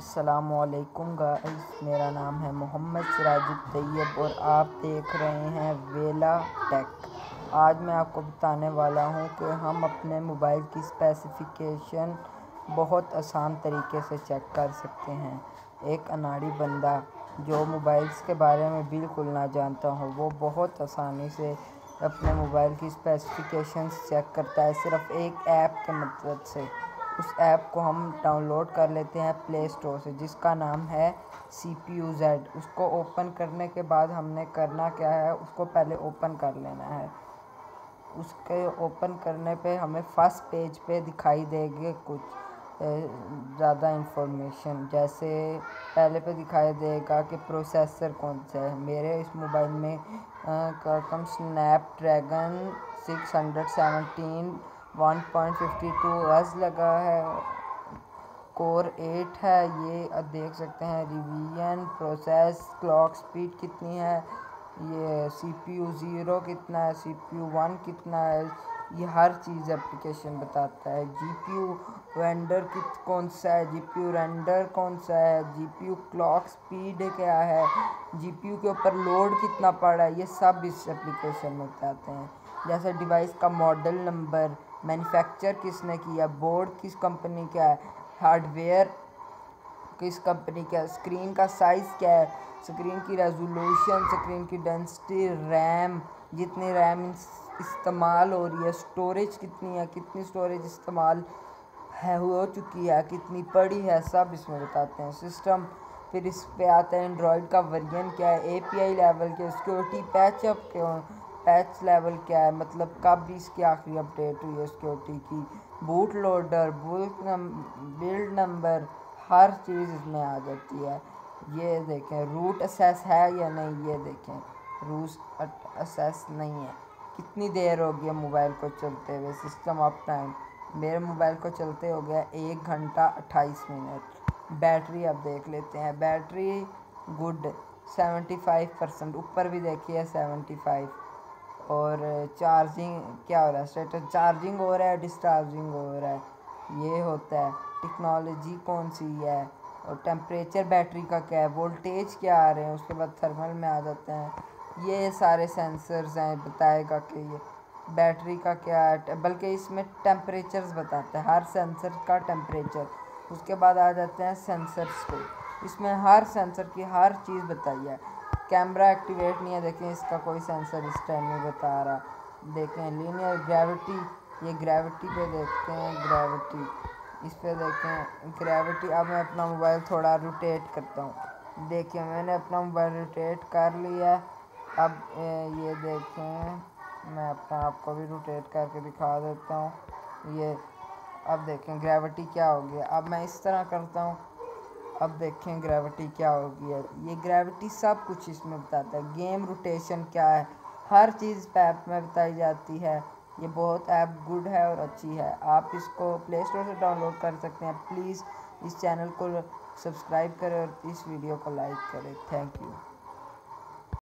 असलकुम गाइस, मेरा नाम है मोहम्मद सिराजुल तैयब और आप देख रहे हैं वेला टेक। आज मैं आपको बताने वाला हूँ कि हम अपने मोबाइल की स्पेसिफिकेशन बहुत आसान तरीके से चेक कर सकते हैं। एक अनाड़ी बंदा जो मोबाइल्स के बारे में बिल्कुल ना जानता हो, वो बहुत आसानी से अपने मोबाइल की स्पेसिफिकेशंस चेक करता है सिर्फ़ एक ऐप के मदद से। उस ऐप को हम डाउनलोड कर लेते हैं प्ले स्टोर से, जिसका नाम है सी पी यू जेड उसको ओपन करने के बाद हमने करना क्या है, उसको पहले ओपन कर लेना है। उसके ओपन करने पे हमें फ़र्स्ट पेज पे दिखाई देगी कुछ ज़्यादा इंफॉर्मेशन जैसे पहले पे दिखाई देगा कि प्रोसेसर कौन सा है। मेरे इस मोबाइल में कम Snapdragon six hundred seventeen 1.52 S लगा है। कोर एट है। ये अब देख सकते हैं रिवीजन प्रोसेस क्लॉक स्पीड कितनी है। ये सी पी यू ज़ीरो कितना है सी पी यू वन कितना है। ये हर चीज़ एप्लीकेशन बताता है। जी पी यू वेंडर कित, कौन सा है? जी पी यू रेंडर कौन सा है? G P U clock speed क्या है? जी पी यू के ऊपर लोड कितना पड़ा है? ये सब इस एप्लीकेशन में बताते हैं। जैसे डिवाइस का मॉडल नंबर मैन्युफैक्चर किसने किया? बोर्ड किस कंपनी का है? हार्डवेयर किस कंपनी का है? स्क्रीन का साइज़ क्या है? स्क्रीन की रेजोल्यूशन, स्क्रीन की डेंसिटी, रैम, जितनी रैम इस्तेमाल हो रही है, स्टोरेज कितनी है? कितनी स्टोरेज इस्तेमाल है, हो चुकी है, कितनी पड़ी है, सब इसमें बताते हैं। सिस्टम, फिर इस पे आता है एंड्रॉयड का वर्जन क्या है? एपीआई लेवल के, सिक्योरिटी पैचअप क्यों पैच लेवल क्या है? मतलब कब इसकी आखिरी अपडेट हुई है सिक्योरिटी की? Boot loader bulk build number हर चीज़ इसमें आ जाती है। ये देखें रूट असेस है या नहीं, ये देखें। रूट असेस नहीं है। कितनी देर हो गई मोबाइल को चलते हुए? सिस्टम ऑफ़ टाइम मेरे मोबाइल को चलते हो गया एक घंटा अट्ठाईस मिनट। बैटरी अब देख लेते हैं। Battery good seventy five percent ऊपर भी देखिए सेवेंटी फाइव और चार्जिंग, क्या हो रहा है? स्टेटस चार्जिंग हो रहा है, डिस्चार्जिंग हो रहा है? ये होता है। टेक्नोलॉजी कौन सी है? और टेम्परेचर बैटरी का क्या है? वोल्टेज क्या आ रहे हैं? उसके बाद थर्मल में आ जाते हैं। ये सारे सेंसर्स हैं, बताएगा कि ये बैटरी का क्या है? बल्कि इसमें टेम्परेचर्स बताता है। हर सेंसर का टेम्परेचर। उसके बाद आ जाते हैं सेंसर्स पे इसमें हर सेंसर की हर चीज़ बताई है। कैमरा एक्टिवेट नहीं है। देखें इसका कोई सेंसर इस टाइम में बता रहा। देखें लीनियर ग्रेविटी ये ग्रेविटी पे देखते हैं ग्रेविटी इस पर देखें ग्रेविटी अब मैं अपना मोबाइल थोड़ा रोटेट करता हूँ। देखिए, मैंने अपना मोबाइल रोटेट कर लिया। अब ये देखें, मैं अपना आपको भी रोटेट करके दिखा देता हूँ। ये, अब देखें ग्रेविटी क्या होगी अब मैं इस तरह करता हूँ। अब देखें ग्रेविटी क्या होगी। ये ग्रेविटी सब कुछ इसमें बताता है। गेम रोटेशन क्या है? हर चीज़ ऐप में बताई जाती है। ये बहुत ऐप गुड है और अच्छी है। आप इसको प्ले स्टोर से डाउनलोड कर सकते हैं। प्लीज़ इस चैनल को सब्सक्राइब करें और इस वीडियो को लाइक करें। Thank you